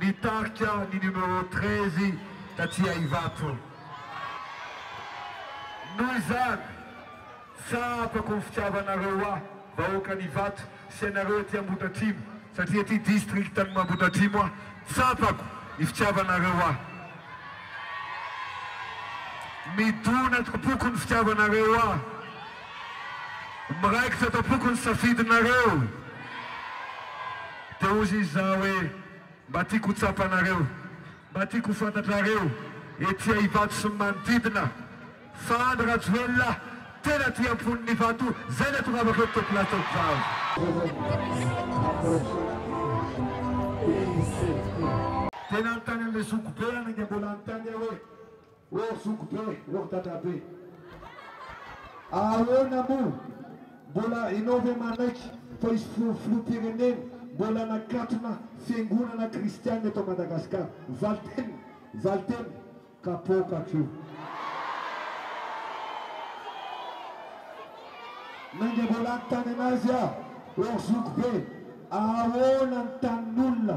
Mitarika ny numéro treize taty Ivato. Noho izany, tsapako ny fitiavanareo ahy vahoakan'Ivato sy anareo aty Ambohidratrimo satria aty district an'ny Ambohidratrimo aho, tsapako ny fitiavanareo ahy. Midona ato am-poko ny fitiavanareo ahy. Miraikitra ato am-poko ny safidinareo. Dia hozy izaho hoe, Mba tiako ho tsapanareo, mba tiako ho fantatrareo ety Ivato sy ny manodidina fa Andry Rajoelina tena tia mponin' Ivato. Izay no atongavako eto Toaplace Toampivaro. Dia nanontany an'ilay zokibe any Angambolanintany aho hoe, Ô ry zoky be, ô ry dada be. Ahoana moa? Mbola enao ve manaiky fa hisy filoham-pirenena mbola nakatona fiangonana kristianina eto Madagasikara? Valitenina, valitenina, kapoaka ko. Nainga mbola hanontany anazy aho, ô ry zoky be, ahoana ny tanin'olona?